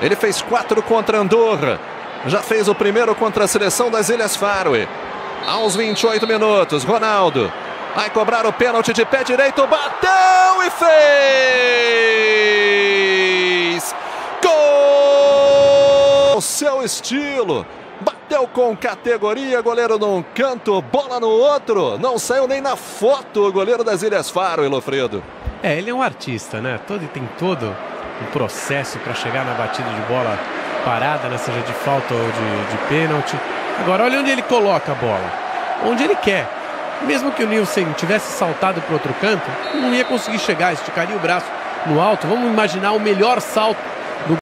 Ele fez quatro contra Andorra. Já fez o primeiro contra a seleção das Ilhas Faroe. Aos 28 minutos, Ronaldo vai cobrar o pênalti de pé direito, bateu e fez! Gol! O seu estilo. Bateu com categoria, goleiro num canto, bola no outro. Não saiu nem na foto o goleiro das Ilhas Faro, Elofredo. É, ele é um artista, né? Todo, tem todo um processo para chegar na batida de bola parada, né? seja de falta ou de, de pênalti. Agora, olha onde ele coloca a bola. Onde ele quer. Mesmo que o Nilson tivesse saltado para outro canto, não ia conseguir chegar, esticaria o braço no alto. Vamos imaginar o melhor salto